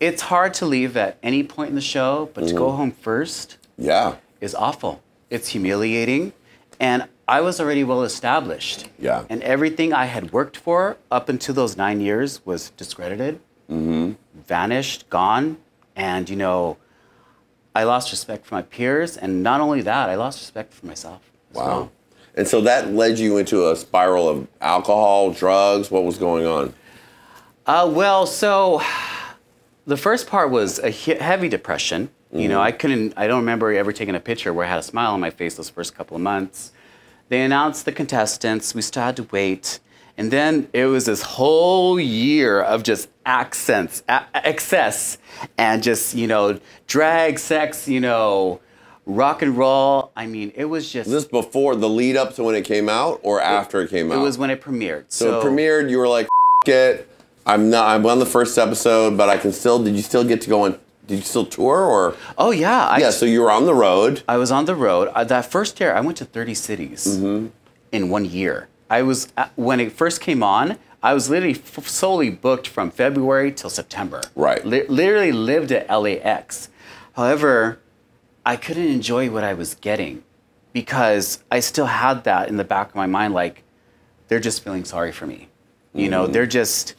it's hard to leave at any point in the show, but to Mm-hmm. go home first Yeah. is awful. It's humiliating. And I was already well established. Yeah. And everything I had worked for up until those nine years was discredited, Mm-hmm. vanished, gone. And, you know, I lost respect for my peers. And not only that, I lost respect for myself. Wow. well. And so that led you into a spiral of alcohol, drugs. What was going on? Uh, well, so the first part was a he- heavy depression. You know, mm. I couldn't, I don't remember ever taking a picture where I had a smile on my face those first couple of months. They announced the contestants, we still had to wait. And then it was this whole year of just accents, a- excess, and just, you know, drag, sex, you know, rock and roll. I mean, it was just, Is this before the lead up to when it came out or after it came out? it was when it premiered. so, it premiered, you were like, "F- it. I'm not, I'm on the first episode, but I can still, did you still get to go on, did you still tour or? Oh, yeah. I, Yeah, so you were on the road. I was on the road. Uh, that first year, I went to 30 cities Mm-hmm. in one year. I was uh, when it first came on. I was literally f- solely booked from February till September. Right. Li- literally lived at LAX. However, I couldn't enjoy what I was getting because I still had that in the back of my mind, like they're just feeling sorry for me. You know, Mm-hmm. they're just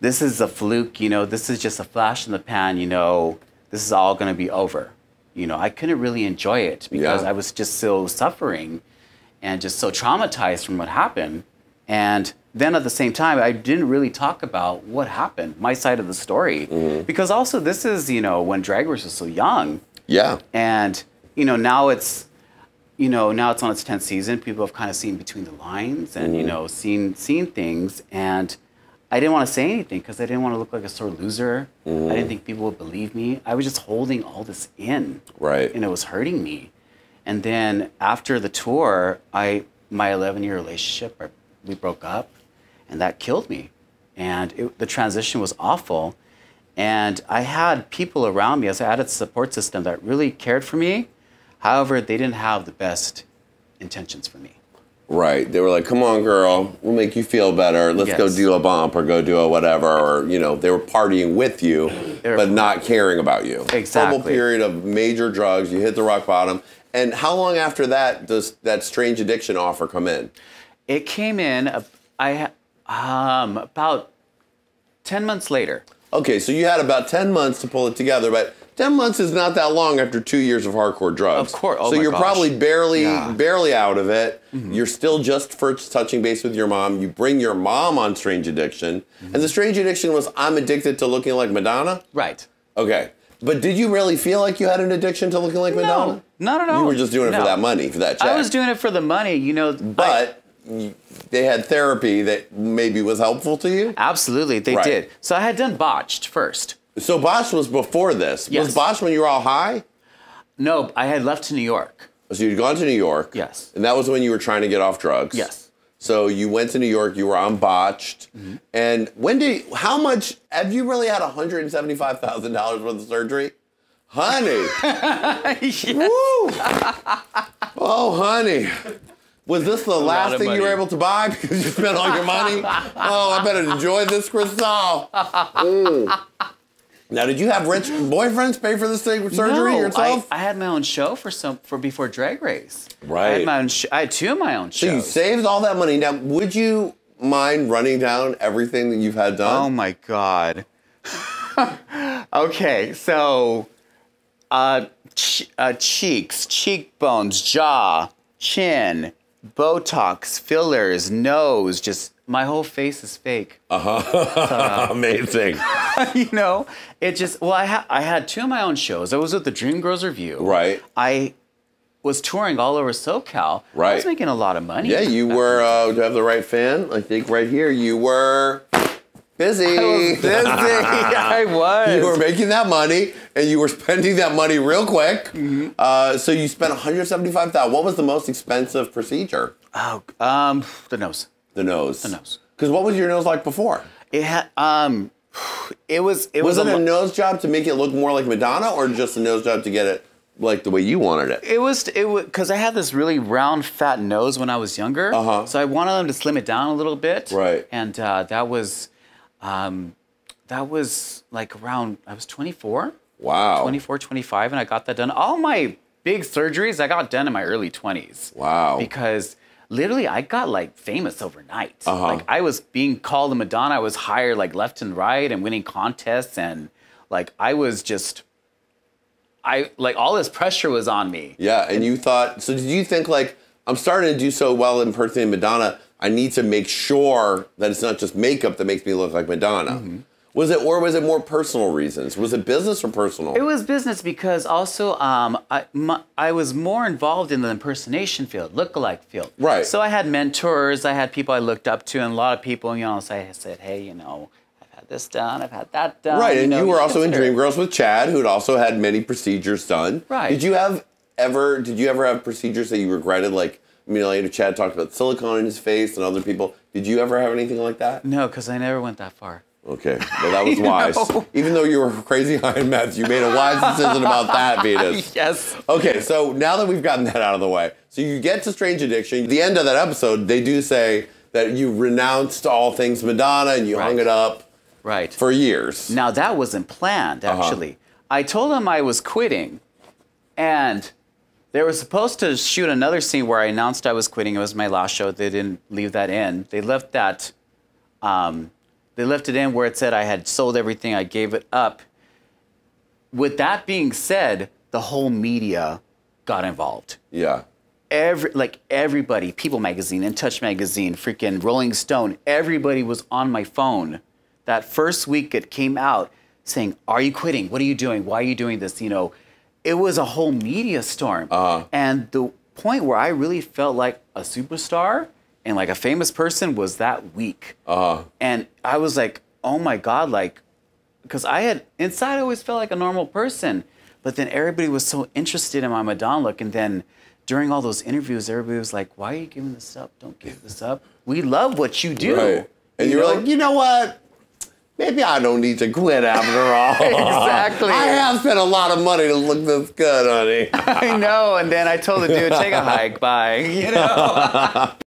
this is a fluke. You know, this is just a flash in the pan. You know, this is all going to be over. You know, I couldn't really enjoy it because Yeah. I was just so suffering and just so traumatized from what happened. And then at the same time, I didn't really talk about what happened, my side of the story, Mm-hmm. because also this is you know when Drag Race was so young, Yeah. and you know now it's you know now it's on its 10th season people have kind of seen between the lines and Mm-hmm. you know seen seen things and i didn't want to say anything because i didn't want to look like a sore loser. Mm-hmm. i didn't think people would believe me. I was just holding all this in. Right. and it was hurting me. And then after the tour i my 11 year relationship we broke up and that killed me. And it, the transition was awful. And i had people around me as i had a support system that really cared for me. However they didn't have the best intentions for me Right. They were like, come on, girl, we'll make you feel better. Let's go do a bump or go do a whatever. Or, you know, they were partying with you, but not caring about you. Exactly. Horrible period of major drugs. You hit the rock bottom. And how long after that does that strange addiction offer come in? it came in uh, i um, about 10 months later Okay, so you had about 10 months to pull it together, but 10 months is not that long after two years of hardcore drugs. Of course. Oh so you're gosh. probably barely, Yeah. Mm-hmm. barely out of it. You're still just first touching base with your mom. You bring your mom on Strange Addiction. Mm-hmm. And the Strange Addiction was I'm addicted to looking like Madonna? right Okay. But did you really feel like you had an addiction to looking like Madonna? no not at all You were just doing it for that money, for that check. i was doing it for the money you know But you- they had therapy that maybe was helpful to you? absolutely they Right. did so i had done botched first So Botched was before this. Yes. Was. Botched when you were all high? no i had left to new york So you'd gone to New York. Yes. And that was when you were trying to get off drugs. Yes. So you went to New York, you were on botched. Mm-hmm. And when did how much have you really had $175,000 worth of surgery? Honey. Woo. Oh, honey. Was this the last thing you were able to buy because you spent all your money? oh, I better enjoy this, Crystal. Mm. Now, did you have rich boyfriends pay for this thing surgery no, yourself? I, I had my own show for some for before Drag Race. Right. I had my own. Sh- I had two of my own So you shows. saved all that money. Now, would you mind running down everything that you've had done? oh my god. okay, so uh, ch- uh, cheeks, cheekbones, jaw, chin, Botox, fillers, nose, just my whole face is fake. Uh-huh. Uh, Amazing. you know, it just well, I had I had two of my own shows. I was with the Dreamgirls Revue. Right. I was touring all over SoCal. Right. I was making a lot of money. Yeah, you were. Uh, do I have the right fan? I think right here. You were busy. I was busy. I was. You were making that money, and you were spending that money real quick. Mm-hmm. Uh, so you spent one hundred seventy-five thousand. What was the most expensive procedure? oh, um, the nose. The nose. The nose. Because what was your nose like before? It had um, it was it Was was, it a, a nose job to make it look more like Madonna, or just a nose job to get it like the way you wanted it? It was it was because I had this really round, fat nose when I was younger. Uh-huh. So I wanted them to slim it down a little bit. Right. And uh, that was, um, that was like around, I was 24, Wow. 24, 25, and I got that done. All my big surgeries I got done in my early 20s. Wow. Because literally I got like famous overnight. Uh-huh. Like I was being called a Madonna. I was hired like left and right and winning contests and like I was just I like all this pressure was on me. Yeah, and you thought so? Did you think like I'm starting to do so well in impersonating Madonna? I need to make sure that it's not just makeup that makes me look like Madonna. Mm-hmm. Was it, or was it more personal reasons? Was it business or personal? It was business because also um, I, my, I was more involved in the impersonation field, lookalike field. Right. So I had mentors, I had people I looked up to, and a lot of people, you know, say, said, hey, you know, I've had this done, I've had that done. right, and know, you were also in consider it." Dreamgirls with Chad, who'd also had many procedures done. Right. Did you have ever? Did you ever have procedures that you regretted? Like, I mean, later Chad talked about silicone in his face and other people. Did you ever have anything like that? No, because I never went that far. Okay, well that was wise. know. Even though you were crazy high in meth, you made a wise decision about that, Venus. yes. Okay, so now that we've gotten that out of the way, so you get to Strange Addiction. The end of that episode, they do say that you renounced all things Madonna and you hung it up Right. for years. Now that wasn't planned Uh-huh. actually. I told them I was quitting, and they were supposed to shoot another scene where I announced I was quitting. It was my last show. They didn't leave that in. They left that. Um, they left it in where it said I had sold everything. I gave it up. With that being said, the whole media got involved Yeah. every like everybody, People Magazine, In Touch Magazine, freaking Rolling Stone, everybody was on my phone that first week it came out saying, "Are you quitting? What are you doing? Why are you doing this?" You know, it was a whole media storm. Uh-huh. And the point where I really felt like a superstar and like a famous person was that week. Uh, And I was like, "Oh my god!" Like, because I had inside, I always felt like a normal person, but then everybody was so interested in my Madonna look, and then during all those interviews, everybody was like, "Why are you giving this up? Don't give this up. We love what you do." right. And you, were know? like, you know what? Maybe I don't need to quit after all. Exactly. I have spent a lot of money to look this good, honey. I know. And then I told the dude, "Take a hike, bye." You know.